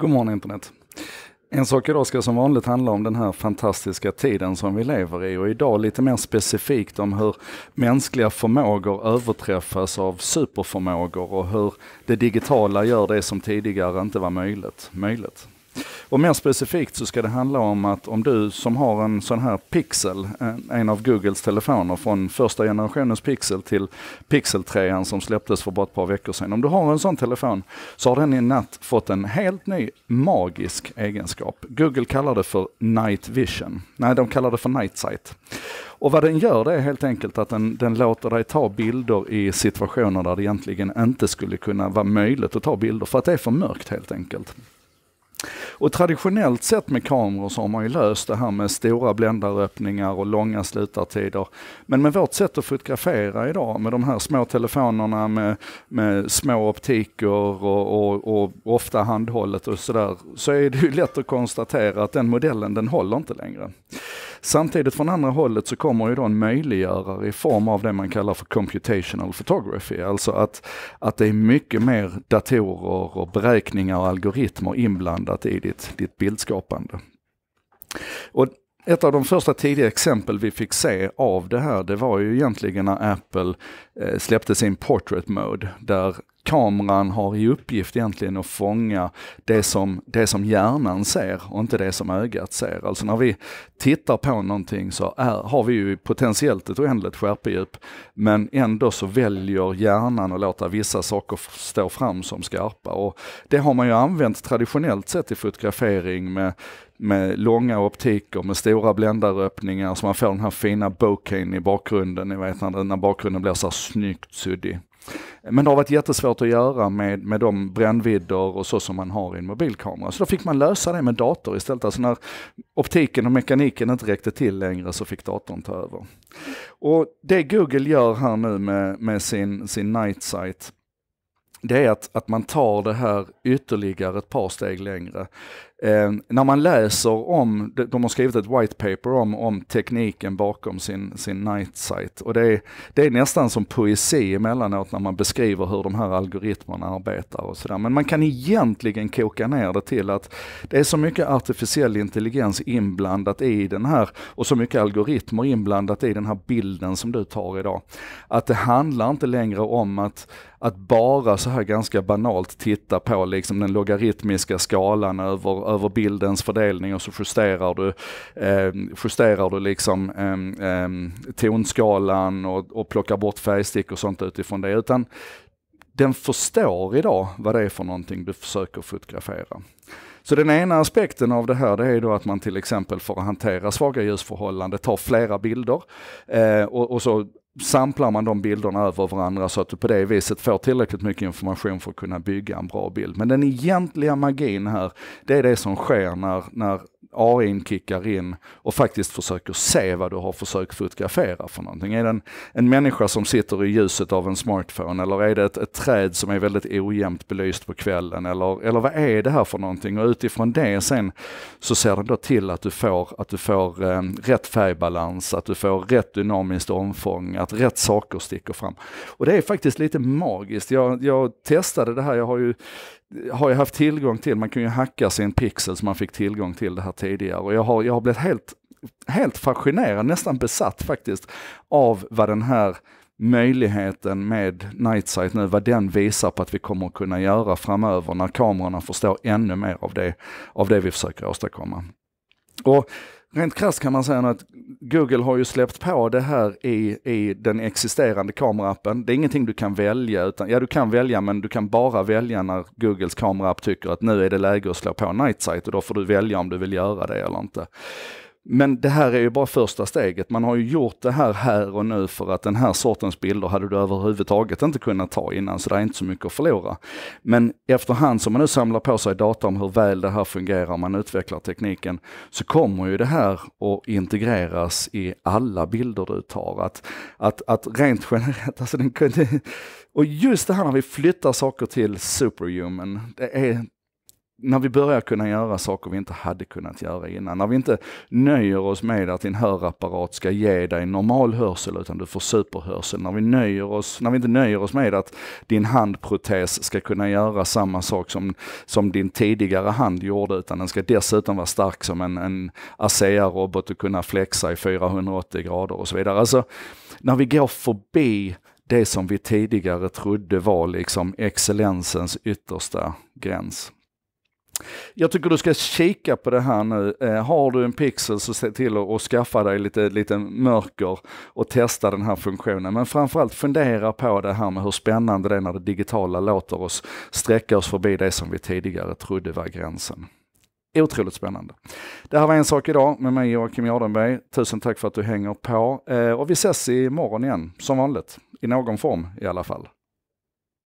God morgon internet. En sak idag ska som vanligt handla om den här fantastiska tiden som vi lever i och idag lite mer specifikt om hur mänskliga förmågor överträffas av superförmågor och hur det digitala gör det som tidigare inte var möjligt. möjligt. Och mer specifikt så ska det handla om att om du som har en sån här Pixel, eh, en av Googles telefoner från första generationens Pixel till Pixel 3 som släpptes för bara ett par veckor sedan. Om du har en sån telefon så har den i natt fått en helt ny magisk egenskap. Google kallar det för Night Vision. Nej, de kallar det för Night Sight. Och vad den gör det är helt enkelt att den, den låter dig ta bilder i situationer där det egentligen inte skulle kunna vara möjligt att ta bilder för att det är för mörkt helt enkelt. Och traditionellt sett med kameror så har man ju löst det här med stora bländaröppningar och långa slutartider. Men med vårt sätt att fotografera idag med de här små telefonerna med, med små optiker och, och, och ofta handhållet och sådär, så är det ju lätt att konstatera att den modellen den håller inte längre. Samtidigt från andra hållet så kommer ju då en möjliggörare i form av det man kallar för computational photography. Alltså att, att det är mycket mer datorer och beräkningar och algoritmer inblandat i ditt, ditt bildskapande. Och ett av de första tidiga exempel vi fick se av det här, det var ju egentligen när Apple eh, släppte sin Portrait Mode, där kameran har i uppgift egentligen att fånga det som, det som hjärnan ser och inte det som ögat ser. Alltså när vi tittar på någonting så är, har vi ju potentiellt ett oändligt skärpedjup, men ändå så väljer hjärnan att låta vissa saker stå fram som skarpa. Och det har man ju använt traditionellt sett i fotografering med med långa optiker med stora bländaröppningar så man får den här fina bokeyn i bakgrunden, ni vet när, när bakgrunden blir så här snyggt suddig. Men det har varit jättesvårt att göra med, med de brännvidder och så som man har i en mobilkamera. Så då fick man lösa det med dator istället. Alltså när optiken och mekaniken inte räckte till längre så fick datorn ta över. Och det Google gör här nu med, med sin, sin Night Sight, det är att, att man tar det här ytterligare ett par steg längre. Eh, när man läser om, de har skrivit ett white paper om, om tekniken bakom sin, sin night sight och det är, det är nästan som poesi emellanåt när man beskriver hur de här algoritmerna arbetar och sådär. Men man kan egentligen koka ner det till att det är så mycket artificiell intelligens inblandat i den här och så mycket algoritmer inblandat i den här bilden som du tar idag. Att det handlar inte längre om att att bara så här ganska banalt titta på liksom den logaritmiska skalan över, över bildens fördelning och så justerar du, eh, justerar du liksom eh, eh, tonskalan och, och plockar bort färgstick och sånt utifrån det. Utan den förstår idag vad det är för någonting du försöker fotografera. Så den ena aspekten av det här det är då att man till exempel för att hantera svaga ljusförhållanden tar flera bilder eh, och, och, så samplar man de bilderna över varandra så att du på det viset får tillräckligt mycket information för att kunna bygga en bra bild. Men den egentliga magin här, det är det som sker när, när AI kickar in och faktiskt försöker se vad du har försökt fotografera för någonting. Är det en, en människa som sitter i ljuset av en smartphone eller är det ett, ett träd som är väldigt ojämnt belyst på kvällen eller, eller vad är det här för någonting? Och utifrån det sen så ser den då till att du får, att du får eh, rätt färgbalans, att du får rätt dynamiskt omfång, att rätt saker sticker fram. Och det är faktiskt lite magiskt. Jag, jag testade det här, jag har ju har jag haft tillgång till, man kan ju hacka sin pixel som man fick tillgång till det här tidigare och jag har, jag har blivit helt, helt fascinerad, nästan besatt faktiskt av vad den här möjligheten med Nightsight nu, vad den visar på att vi kommer att kunna göra framöver när kamerorna förstår ännu mer av det, av det vi försöker åstadkomma. Och Rent krasst kan man säga att Google har ju släppt på det här i, i den existerande kameraappen. Det är ingenting du kan välja, utan ja du kan välja men du kan bara välja när Googles kameraapp tycker att nu är det läge att slå på Night Sight och då får du välja om du vill göra det eller inte. Men det här är ju bara första steget. Man har ju gjort det här här och nu för att den här sortens bilder hade du överhuvudtaget inte kunnat ta innan, så det är inte så mycket att förlora. Men efterhand som man nu samlar på sig data om hur väl det här fungerar, man utvecklar tekniken, så kommer ju det här att integreras i alla bilder du tar. Att, att, att rent generellt, alltså den kunde, och just det här när vi flyttar saker till superhuman, det är när vi börjar kunna göra saker vi inte hade kunnat göra innan. När vi inte nöjer oss med att din hörapparat ska ge dig normal hörsel utan du får superhörsel. När vi, nöjer oss, när vi inte nöjer oss med att din handprotes ska kunna göra samma sak som, som din tidigare hand gjorde utan den ska dessutom vara stark som en, en ASEA-robot och kunna flexa i 480 grader och så vidare. Alltså, när vi går förbi det som vi tidigare trodde var liksom excellensens yttersta gräns. Jag tycker du ska kika på det här nu. Eh, har du en pixel så se till att skaffa dig lite, lite mörker och testa den här funktionen. Men framförallt fundera på det här med hur spännande det är när det digitala låter oss sträcka oss förbi det som vi tidigare trodde var gränsen. Otroligt spännande. Det här var En sak idag med mig Joakim Jardenberg. Tusen tack för att du hänger på. Eh, och vi ses imorgon igen, som vanligt. I någon form i alla fall.